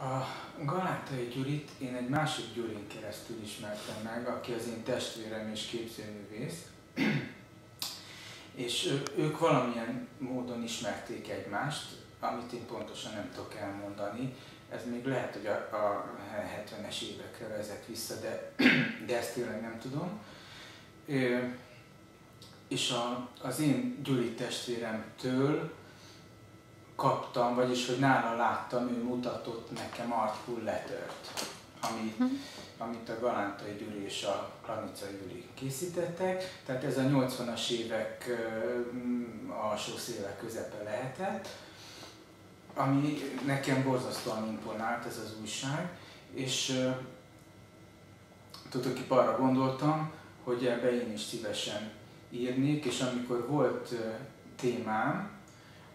A Galántai Gyurit én egy másik Gyurin keresztül ismertem meg, aki az én testvérem és képzőművész. és ők valamilyen módon ismerték egymást, amit én pontosan nem tudok elmondani. Ez még lehet, hogy a, a 70-es évekre vezet vissza, de, de ezt tényleg nem tudom. És a, az én Gyuri testvéremtől kaptam, vagyis hogy nála láttam, ő mutatott nekem Art Lettert, amit, uh-huh. amit a Galántai Gyuri és a Klanica Gyuri készítettek. Tehát ez a 80-as évek alsó széle közepe lehetett, ami nekem borzasztóan imponált ez az újság, és tudok, arra gondoltam, hogy ebbe én is szívesen írnék, és amikor volt témám,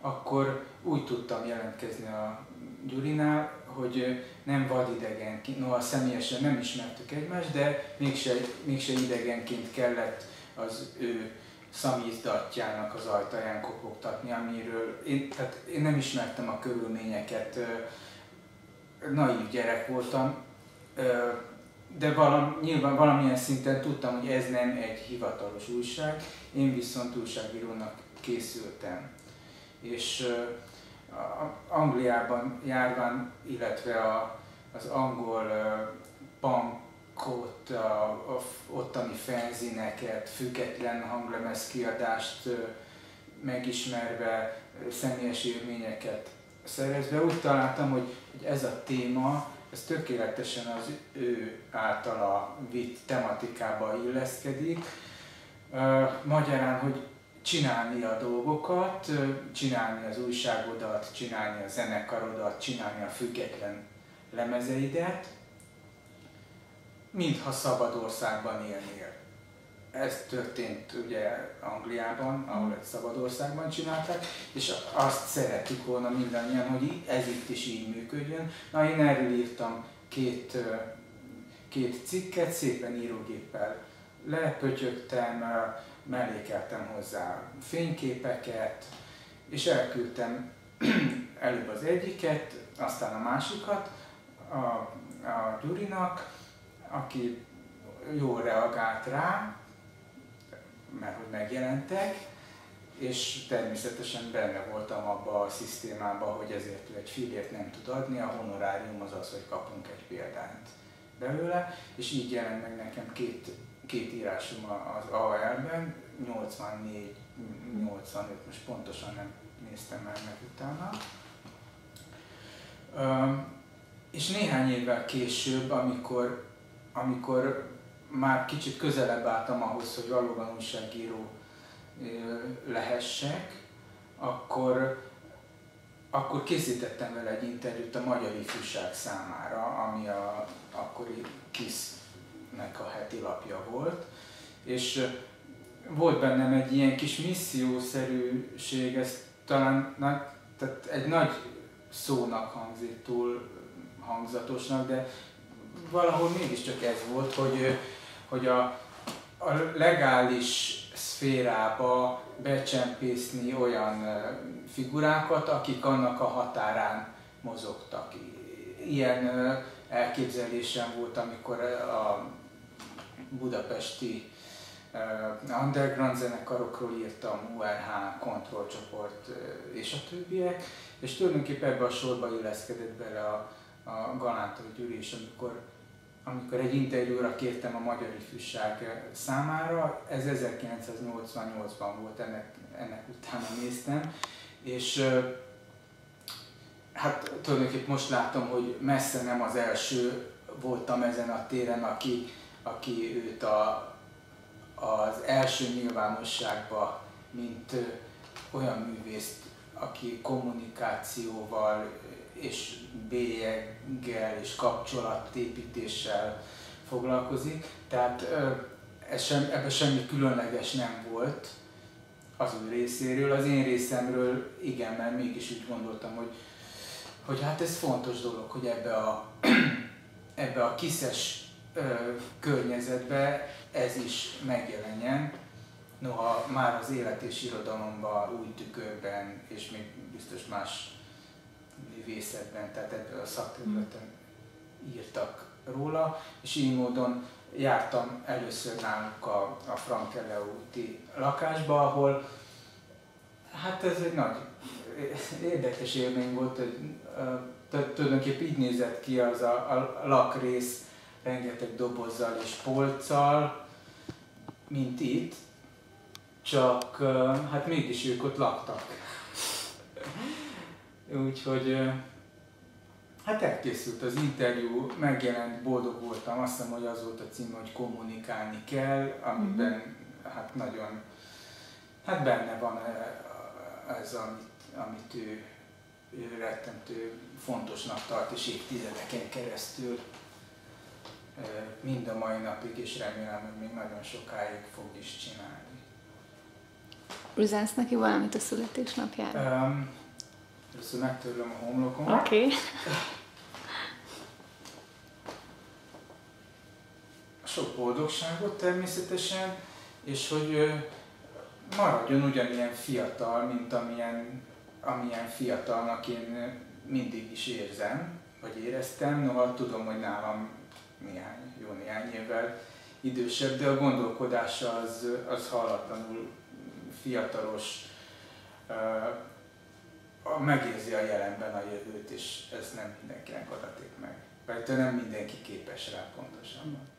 akkor úgy tudtam jelentkezni a Gyurinál, hogy nem vadidegenként, noha személyesen nem ismertük egymást, de mégse, mégse idegenként kellett az ő szamizdatjának az ajtaján kopogtatni, amiről én, tehát én nem ismertem a körülményeket, naív gyerek voltam, de valam, nyilván valamilyen szinten tudtam, hogy ez nem egy hivatalos újság, én viszont újságírónak készültem. És Angliában járván, illetve a, az angol bankot, a, a ottani fenzineket, független hanglemez kiadást megismerve, személyes élményeket szerezve, úgy találtam, hogy, ez a téma, ez tökéletesen az ő általa vitt tematikába illeszkedik. Magyarán, hogy csinálni a dolgokat, csinálni az újságodat, csinálni a zenekarodat, csinálni a független lemezeidet, mintha szabad országban élnél. Ez történt ugye Angliában, ahol egy szabad országban csinálták, és azt szerettük volna mindannyian, hogy ez itt is így működjön. Na én erről írtam két, két cikket, szépen írógéppel lepötyögtem, mellékeltem hozzá fényképeket, és elküldtem előbb az egyiket, aztán a másikat a, a Gyurinak, aki jól reagált rá, mert hogy megjelentek, és természetesen benne voltam abba a szisztémába, hogy ezért ő egy fillért nem tud adni, a honorárium az az, hogy kapunk egy példányt belőle, és így jelent meg nekem két két írásom az AL-ben, 84, 85, most pontosan nem néztem meg meg utána. És néhány évvel később, amikor, amikor már kicsit közelebb álltam ahhoz, hogy valóban újságíró lehessek, akkor, akkor készítettem vele egy interjút a Magyar Ifjúság számára, ami a akkori KISZ nek a heti lapja volt, és volt bennem egy ilyen kis missziószerűség, ez talán tehát egy nagy szónak hangzik túl hangzatosnak, de valahol mégiscsak ez volt, hogy, hogy a, a legális szférába becsempészni olyan figurákat, akik annak a határán mozogtak. Ilyen elképzelésem volt, amikor a budapesti uh, underground zenekarokról írtam, URH, kontrollcsoport uh, és a többiek, és tulajdonképpen ebbe a sorba illeszkedett bele a, a Galántai Gyuri is, amikor, amikor egy interjúra kértem a Magyar Ifjúság számára, ez 1988-ban volt, ennek, ennek utána néztem, és uh, hát tulajdonképpen most látom, hogy messze nem az első voltam ezen a téren, aki aki őt a, az első nyilvánosságba, mint olyan művészt, aki kommunikációval és bélyeggel és kapcsolatépítéssel foglalkozik. Tehát ez sem, ebben semmi különleges nem volt az ő részéről. Az én részemről igen, mert mégis úgy gondoltam, hogy, hogy hát ez fontos dolog, hogy ebbe a, ebbe a kiszes környezetbe ez is megjelenjen, noha már az élet és irodalomban új tükörben, és még biztos más művészetben, tehát ebből a szakterületen írtak róla, és így módon jártam először náluk a, a Frankele úti lakásba, ahol hát ez egy nagy érdekes élmény volt, hogy tulajdonképpen így nézett ki az a, a lakrész rengeteg dobozzal és polccal, mint itt, csak hát mégis ők ott laktak. Úgyhogy hát elkészült az interjú, megjelent, boldog voltam, azt hiszem, hogy az volt a cím, hogy kommunikálni kell, amiben hát nagyon, hát benne van ez, amit, amit ő, ő rettentő fontosnak tart, és évtizedeken keresztül mind a mai napig, és remélem, hogy még nagyon sokáig fog is csinálni. Üzensz neki valamit a születésnapjára? Um, először megtörlöm a homlokom. Oké. Okay. Sok boldogságot természetesen, és hogy maradjon ugyanilyen fiatal, mint amilyen, amilyen fiatalnak én mindig is érzem, vagy éreztem. Noha tudom, hogy nálam néhány, jó néhány évvel idősebb, de a gondolkodása az, az hallatlanul fiatalos, megérzi a jelenben a jövőt, és ez nem mindenkinek adatik meg. Vagy nem mindenki képes rá pontosan.